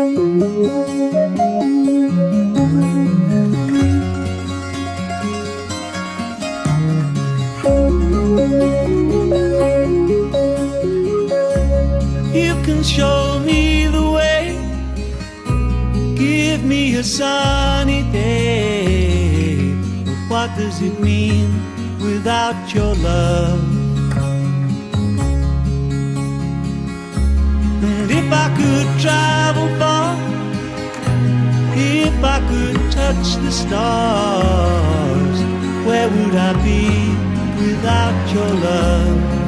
You can show me the way. Give me a sunny day. But what does it mean without your love? And if I could travel far, touch the stars, where would I be without your love?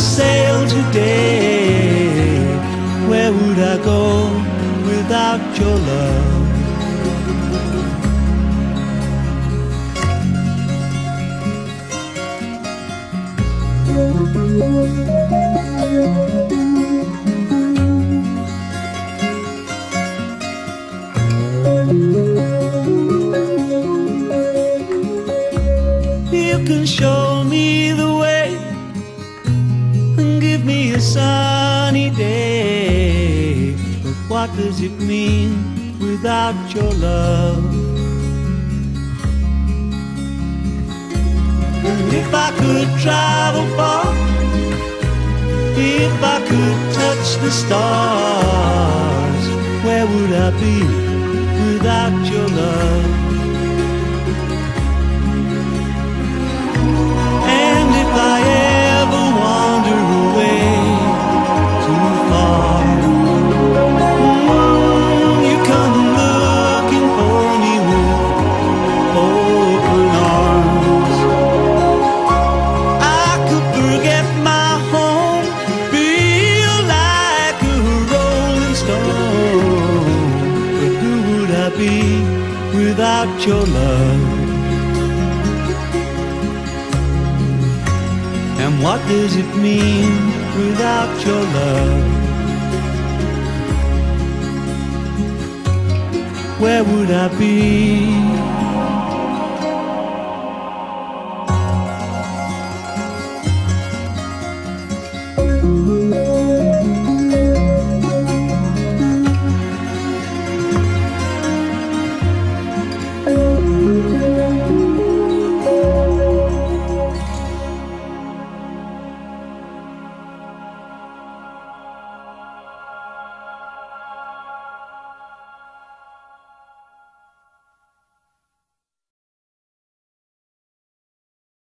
Sail today, where would I go without your love? You can show me the way sunny day. But what does it mean without your love? If I could travel far, if I could touch the stars, where would I be without your love? Without your love? And what does it mean without your love? Where would I be?